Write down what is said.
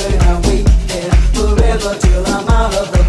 together and I'm waiting forever till I'm out of breath.